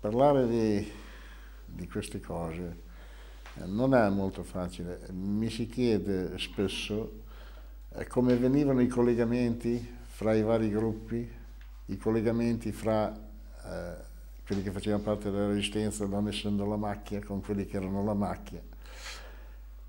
Parlare di, di queste cose eh, non è molto facile. Mi si chiede spesso eh, come venivano i collegamenti fra i vari gruppi, i collegamenti fra eh, quelli che facevano parte della resistenza non essendo la macchia con quelli che erano la macchia.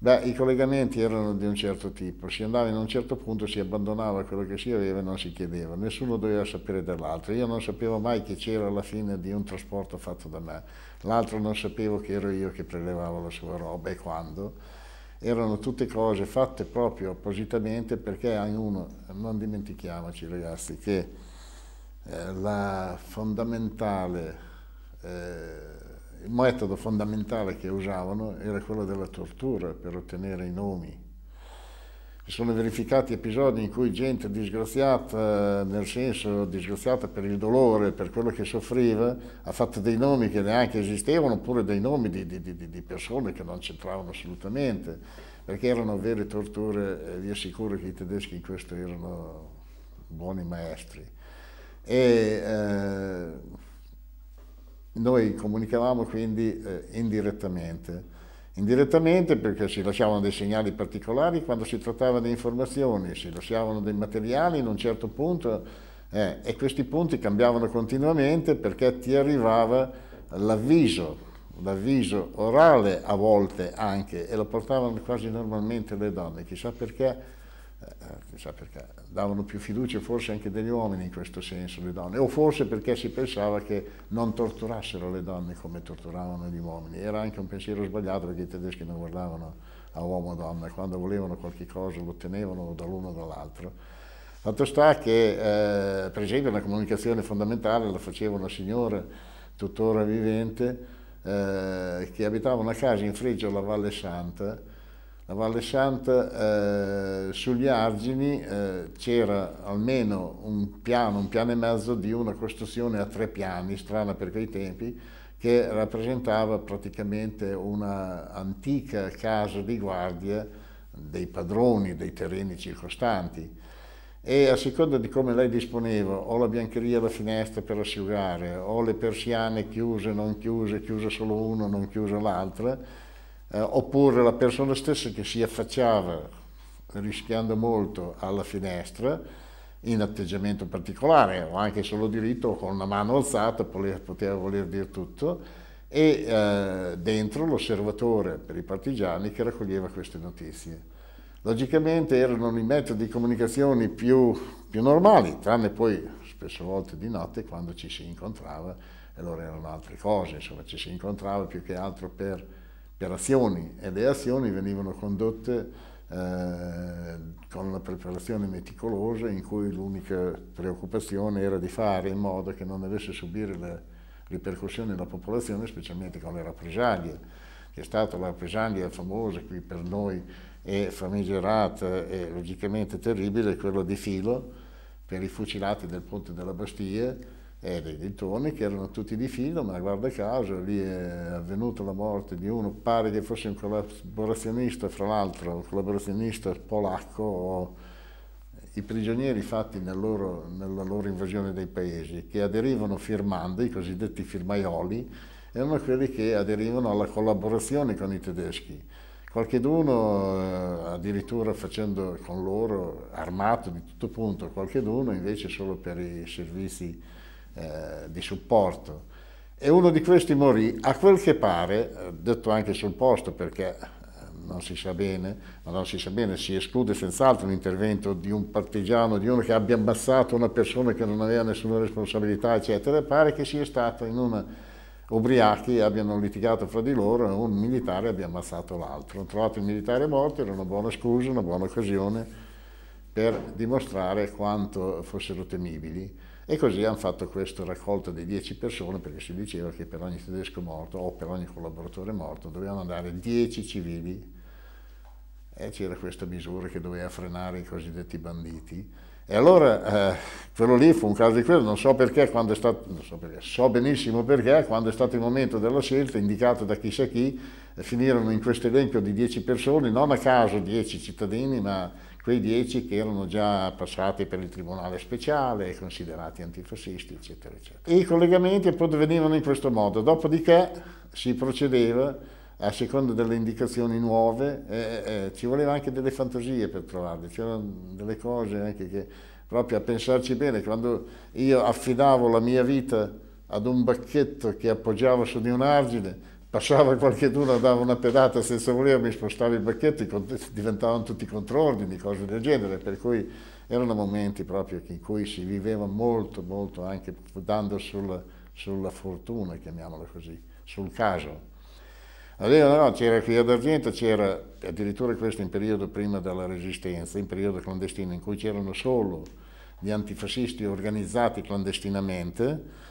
Beh, i collegamenti erano di un certo tipo, si andava in un certo punto, si abbandonava quello che si aveva e non si chiedeva, nessuno doveva sapere dell'altro, io non sapevo mai che c'era alla fine di un trasporto fatto da me, l'altro non sapevo che ero io che prelevavo la sua roba e quando, erano tutte cose fatte proprio appositamente perché uno, non dimentichiamoci ragazzi, che eh, la fondamentale... Eh, il metodo fondamentale che usavano era quello della tortura per ottenere i nomi. Si sono verificati episodi in cui gente disgraziata, nel senso disgraziata per il dolore, per quello che soffriva, ha fatto dei nomi che neanche esistevano, oppure dei nomi di, di, di, di persone che non c'entravano assolutamente, perché erano vere torture e vi assicuro che i tedeschi in questo erano buoni maestri. E, eh, noi comunicavamo quindi eh, indirettamente. Indirettamente perché si lasciavano dei segnali particolari quando si trattava di informazioni, si lasciavano dei materiali in un certo punto eh, e questi punti cambiavano continuamente perché ti arrivava l'avviso, l'avviso orale a volte anche e lo portavano quasi normalmente le donne, chissà perché chissà eh, perché, davano più fiducia forse anche degli uomini in questo senso le donne, o forse perché si pensava che non torturassero le donne come torturavano gli uomini, era anche un pensiero sbagliato perché i tedeschi non guardavano a uomo o donna, quando volevano qualche cosa lo ottenevano dall'uno o dall'altro. Fatto sta che, eh, per esempio, una comunicazione fondamentale la faceva una signora tuttora vivente eh, che abitava una casa in Fregio alla Valle Santa la Valle Santa, eh, sugli argini eh, c'era almeno un piano, un piano e mezzo di una costruzione a tre piani, strana per quei tempi, che rappresentava praticamente una antica casa di guardia dei padroni dei terreni circostanti. E a seconda di come lei disponeva o la biancheria alla finestra per asciugare o le persiane chiuse, non chiuse, chiuse solo una, non chiuse l'altra, eh, oppure la persona stessa che si affacciava rischiando molto alla finestra in atteggiamento particolare o anche solo diritto con una mano alzata poteva voler dire tutto e eh, dentro l'osservatore per i partigiani che raccoglieva queste notizie. Logicamente erano i metodi di comunicazione più, più normali, tranne poi spesso volte di notte quando ci si incontrava allora erano altre cose, insomma ci si incontrava più che altro per per azioni e le azioni venivano condotte eh, con una preparazione meticolosa in cui l'unica preoccupazione era di fare in modo che non dovesse subire le ripercussioni della popolazione, specialmente con le rappresaglie. Che è stata la rappresaglia famosa qui per noi e famigerata e logicamente terribile, quella di Filo, per i fucilati del ponte della Bastiglia, e dei dintorni che erano tutti di filo, ma guarda caso lì è avvenuta la morte di uno, pare che fosse un collaborazionista, fra l'altro un collaborazionista polacco, i prigionieri fatti nel loro, nella loro invasione dei paesi, che aderivano firmando, i cosiddetti firmaioli, erano quelli che aderivano alla collaborazione con i tedeschi. Qualcheduno eh, addirittura facendo con loro, armato di tutto punto, qualcheduno invece solo per i servizi eh, di supporto. E uno di questi morì, a quel che pare, eh, detto anche sul posto perché eh, non si sa bene, ma non si sa bene, si esclude senz'altro l'intervento di un partigiano, di uno che abbia ammazzato una persona che non aveva nessuna responsabilità, eccetera, pare che sia stato in una ubriachi abbiano litigato fra di loro e un militare abbia ammazzato l'altro. Hanno trovato il militare morto, era una buona scusa, una buona occasione per dimostrare quanto fossero temibili. E così hanno fatto questa raccolta di 10 persone perché si diceva che per ogni tedesco morto o per ogni collaboratore morto dovevano andare 10 civili e c'era questa misura che doveva frenare i cosiddetti banditi. E allora eh, quello lì fu un caso di quello, non so perché, quando è stato, so, perché, so benissimo perché, quando è stato il momento della scelta, indicato da chissà chi, finirono in questo elenco di 10 persone, non a caso 10 cittadini, ma quei dieci che erano già passati per il tribunale speciale, considerati antifascisti, eccetera, eccetera. I collegamenti poi venivano in questo modo, dopodiché si procedeva a seconda delle indicazioni nuove, eh, eh, ci voleva anche delle fantasie per trovarle, c'erano delle cose anche che proprio a pensarci bene, quando io affidavo la mia vita ad un bacchetto che appoggiavo su di un argine, passava qualcuno, dava una pedata senza volermi spostare il bacchetto, diventavano tutti contrordini, cose del genere, per cui erano momenti proprio in cui si viveva molto, molto anche dando sulla, sulla fortuna, chiamiamola così, sul caso. Allora no, c'era qui ad Argento, c'era addirittura questo in periodo prima della Resistenza, in periodo clandestino, in cui c'erano solo gli antifascisti organizzati clandestinamente,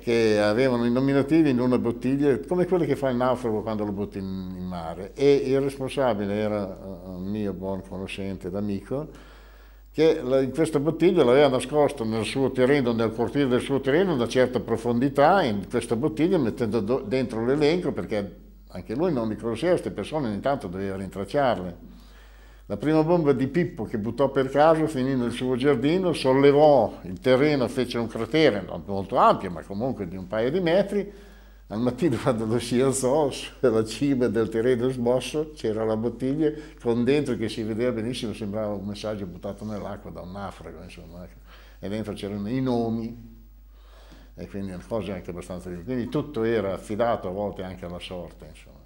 che avevano i nominativi in una bottiglia, come quello che fa il naufrago quando lo butti in, in mare. E il responsabile era eh, un mio buon conoscente ed amico, che in questa bottiglia l'aveva nascosto nel suo terreno, nel cortile del suo terreno, una certa profondità in questa bottiglia, mettendo dentro l'elenco, perché anche lui non li conosceva, queste persone ogni tanto doveva rintracciarle. La prima bomba di Pippo che buttò per caso finì nel suo giardino, sollevò il terreno, fece un cratere non molto ampio, ma comunque di un paio di metri. Al mattino quando lo si alzò, sulla cima del terreno smosso, c'era la bottiglia con dentro che si vedeva benissimo, sembrava un messaggio buttato nell'acqua da un naufrago, insomma. Ecco. E dentro c'erano i nomi, e quindi cosa anche abbastanza... Quindi tutto era affidato a volte anche alla sorte, insomma.